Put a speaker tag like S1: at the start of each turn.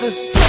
S1: this